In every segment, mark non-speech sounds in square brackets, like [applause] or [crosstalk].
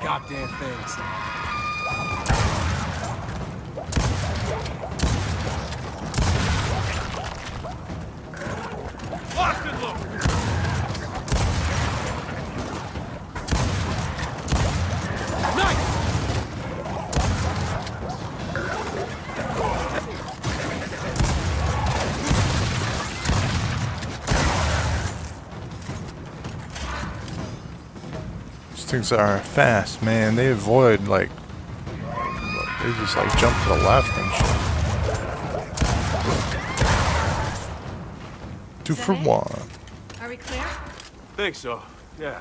goddamn things. These are fast, man. They avoid like they just like jump to the left and shit. Two for it? one. Are we clear? Think so. Yeah.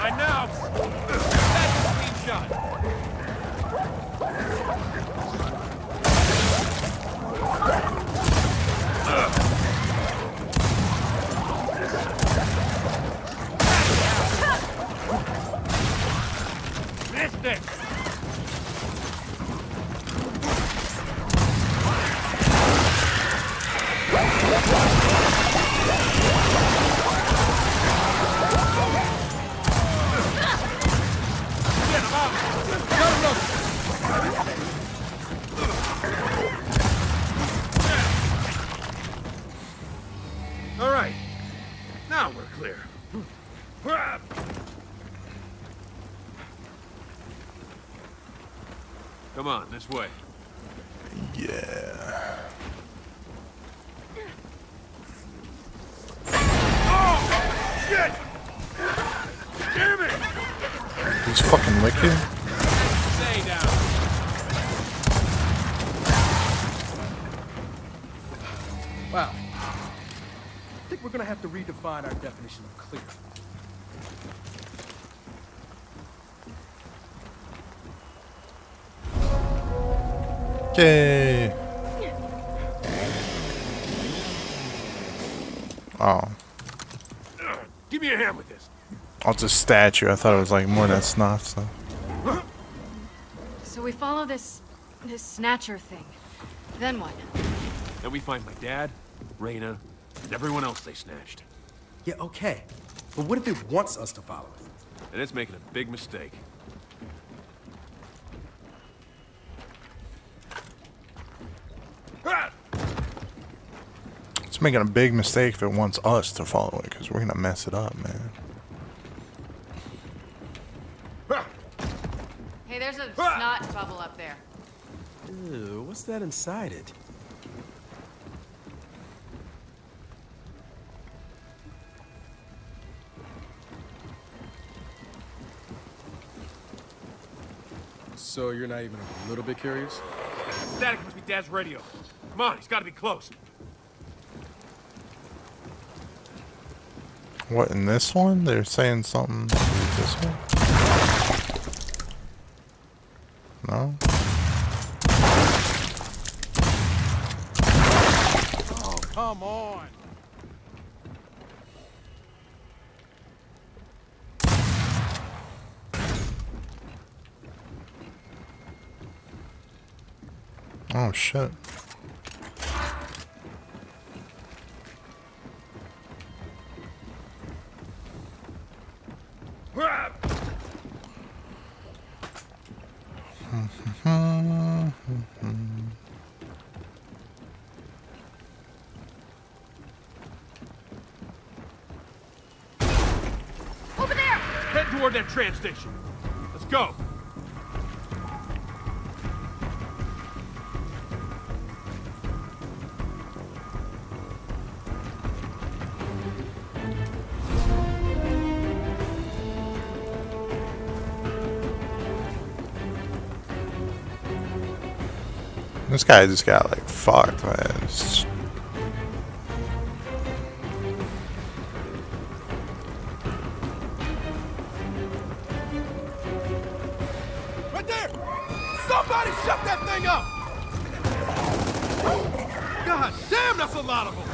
I know! That's a clean shot. This way. Yeah. Oh! Shit! Damn it! He's fucking wicked. Stay down. Wow. I think we're gonna have to redefine our definition of clear. Yay. Oh. Give me a hand with this. Oh, it's a statue. I thought it was like more than snot stuff. So we follow this... this snatcher thing. Then what? Then we find my dad, Reyna, and everyone else they snatched. Yeah, okay. But what if it wants us to follow it? And it's making a big mistake. Ah! It's making a big mistake if it wants us to follow it, because we're gonna mess it up, man. Hey, there's a Ah! snot bubble up there. Ew, what's that inside it? So you're not even a little bit curious? Static must be Dad's radio. Come on, he's got to be close. What, in this one? They're saying something this one? No? Oh, come on. Oh, shit. Train station. Let's go. This guy just got like fucked, man. There! Somebody shut that thing up! God damn, that's a lot of them!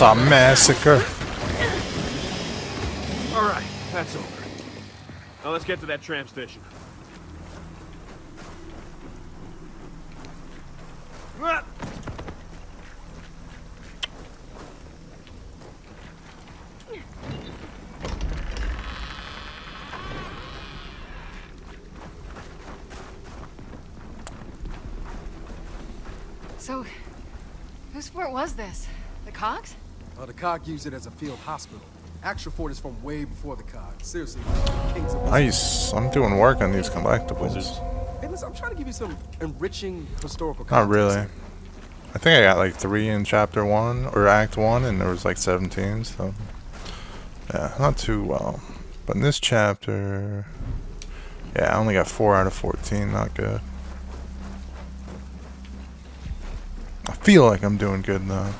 Chainsaw Massacre. All right, that's over. Now let's get to that tram station. So, whose fort was this? The Cogs? Uh, the COG used it as a field hospital. Actual fort is from way before the COG. Seriously, kings of... Nice. I'm doing work on these collectibles. Hey, listen, I'm trying to give you some enriching historical Not really. I think I got like three in chapter one or act one, and there was like 17. So yeah, not too well. But in this chapter, yeah, I only got four out of 14. Not good. I feel like I'm doing good though.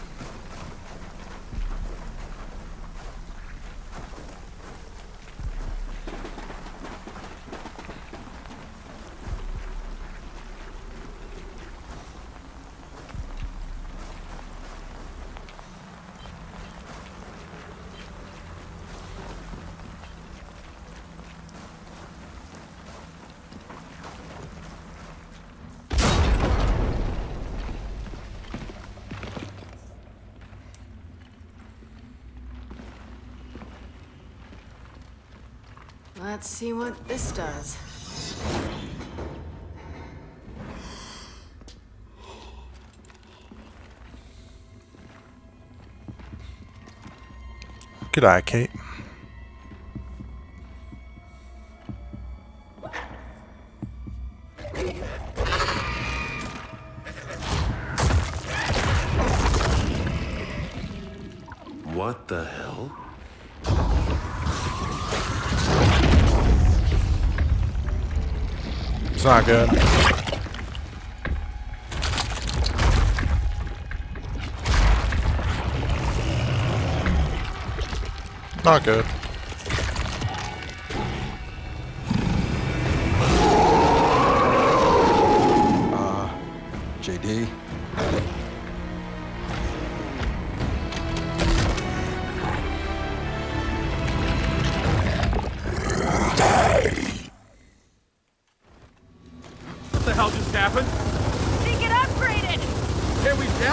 Let's see what this does. Good eye, Kait. What the hell? It's not good. Not good. It?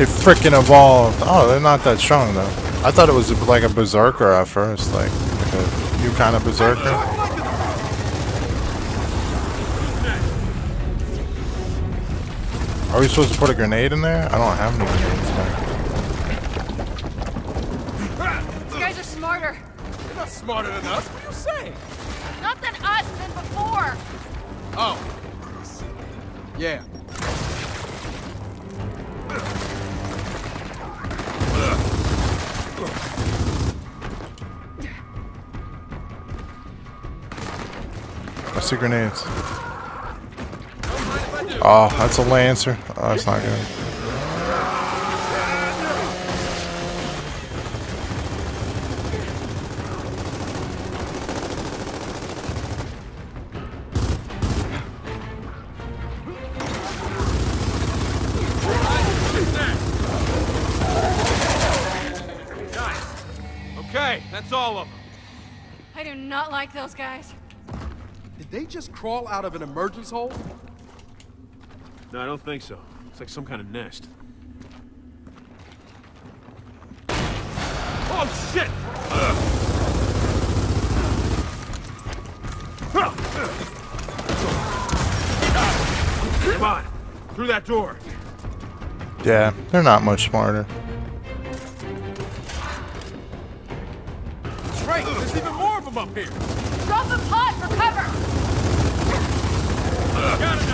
It freaking evolved. Oh, they're not that strong though. I thought it was like a berserker at first, like, like a new kind of berserker. Are we supposed to put a grenade in there? I don't have any grenades there. These guys are smarter. You're not smarter than us. What are you saying? Not than us, than before. Oh. Yeah. I see grenades. Oh, that's a lancer. Oh, that's not good. Nice. Okay, that's all of them. I do not like those guys. Did they just crawl out of an emergence hole? No, I don't think so. It's like some kind of nest. Oh, shit! Uh. Come on, through that door. Yeah, they're not much smarter. Right, there's even more of them up here. Drop a pod for cover! Got enough.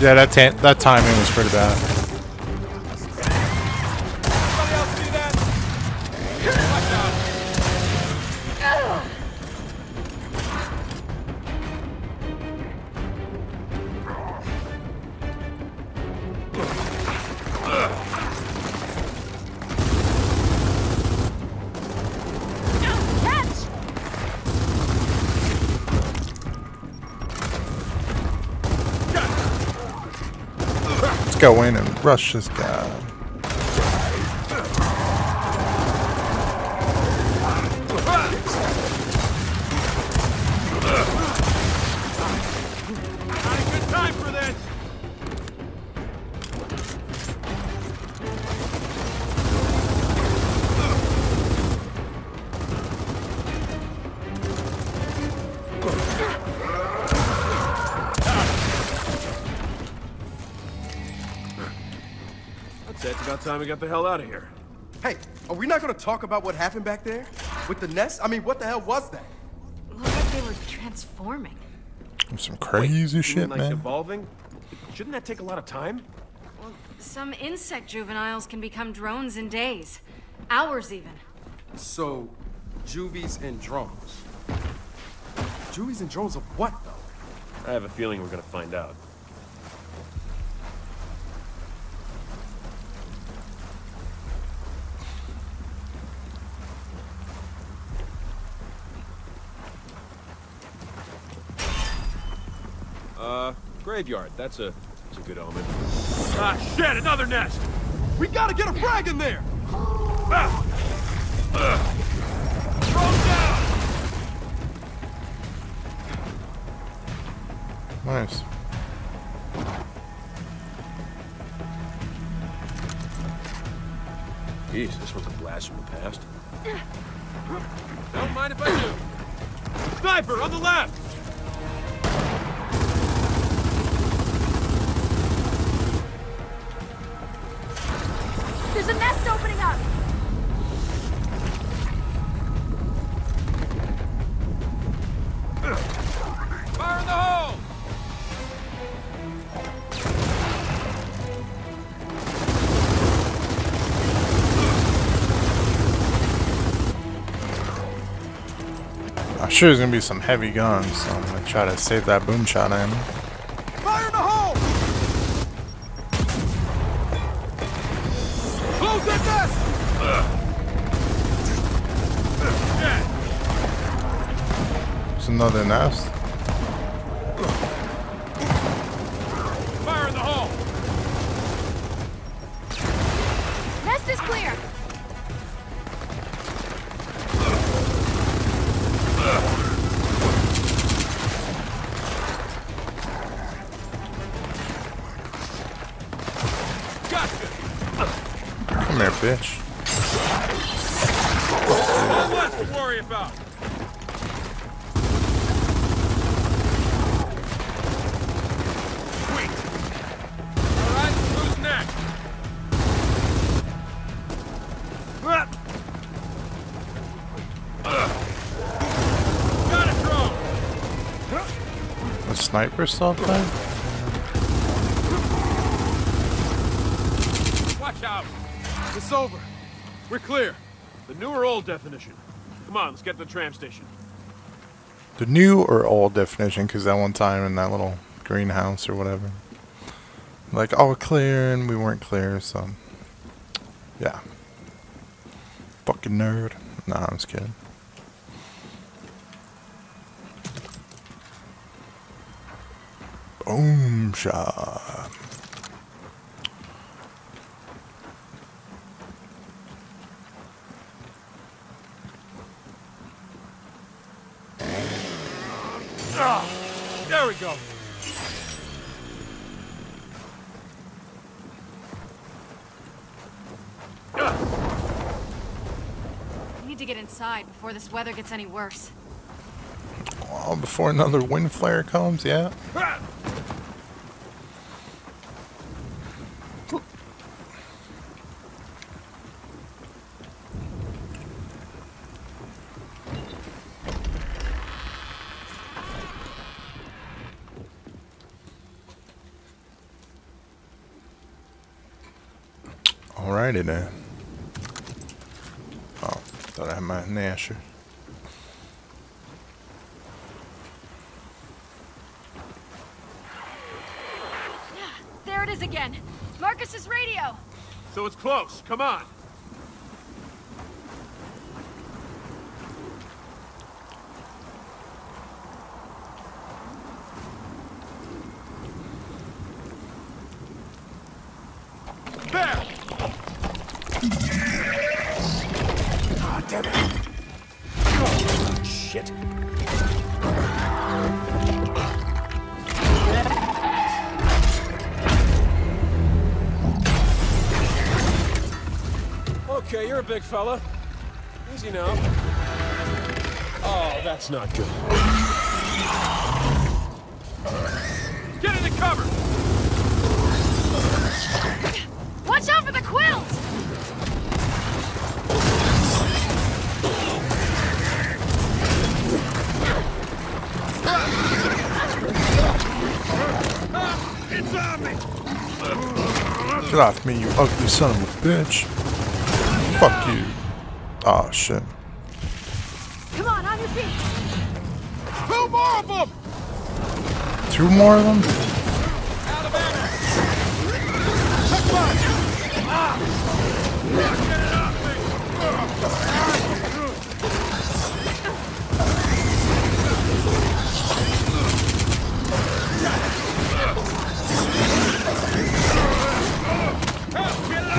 Yeah, that that timing was pretty bad. Go in and rush this guy. It's about time we got the hell out of here. Hey, are we not gonna talk about what happened back there? With the nest? I mean, what the hell was that? Looked like they were transforming. Some crazy You shit, mean, like man. evolving? Shouldn't that take a lot of time? Well, some insect juveniles can become drones in days. Hours even. So, juvies and drones. Juvies and drones of what, though? I have a feeling we're gonna find out. Uh, graveyard. That's a, that's a good omen. Ah, shit! Another nest! We gotta get a frag in there! Ah! Ugh. Throw down! Nice. Jeez, this was a blast from the past. Don't mind if I do. Sniper on the left! Sure there's gonna be some heavy guns, so I'm gonna try to save that boom shot ammo. Fire in the hole! Close that nest! Shit! There's another nest. Sniper there? Watch out. It's over. We're clear. The new or old definition. Come on, let's get to the tram station. The new or old definition, because that one time in that little greenhouse or whatever. Like, oh, we're clear, and we weren't clear, so. Yeah. Fucking nerd. Nah, I'm just kidding. Boom shot. Ah, there we go. We need to get inside before this weather gets any worse. Oh, before another wind flare comes, yeah. Ah. Alrighty then. Oh, thought I had my Gnasher. There it is again. Marcus's radio. So it's close. Come on. Big fella. Easy now. Oh, that's not good. Get into cover! Watch out for the quills! It's on me! Get off me, you ugly son of a bitch. Fuck you. Oh shit. Come on, on your feet. Two more of them! Two more of them?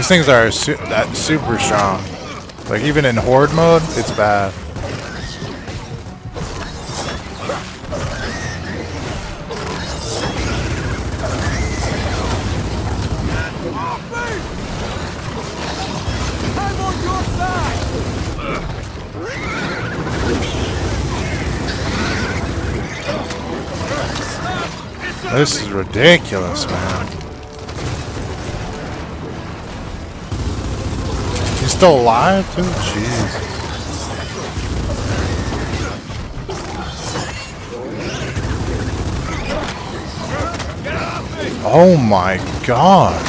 These things are su that super strong. Like even in horde mode, it's bad. This is ridiculous, man. Still alive too? Jeez. Oh my god.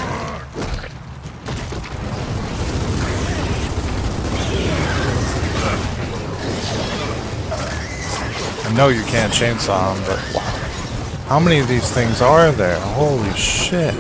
I know you can't chainsaw them, but wow. How many of these things are there? Holy shit.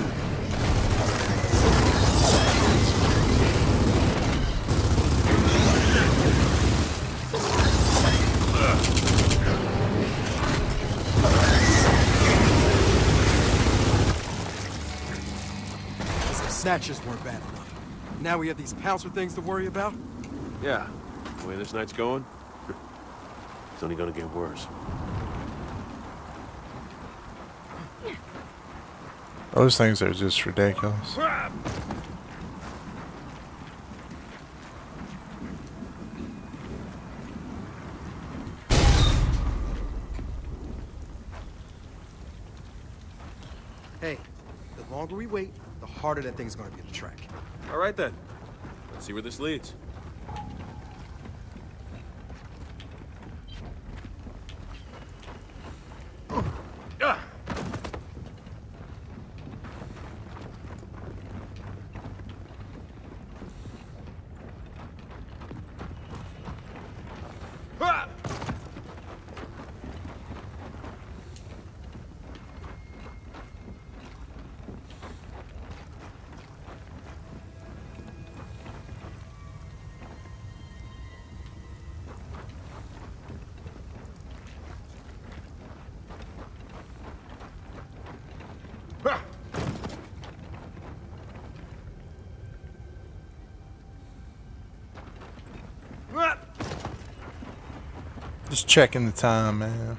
Some snatches weren't bad enough. Now we have these pouncer things to worry about? Yeah, the way this night's going, [laughs] it's only gonna get worse. Those things are just ridiculous. Hey, the longer we wait, the harder that thing's gonna be to track. All right then. Let's see where this leads. Just checking the time, man.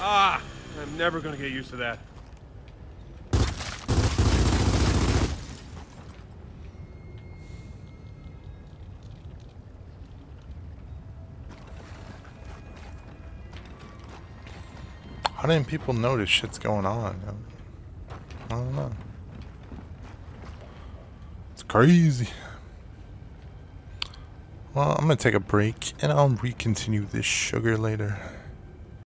Ah! I'm never gonna get used to that. How didn't people notice shit's going on? I don't know. Crazy. Well, I'm gonna take a break and I'll recontinue this sugar later.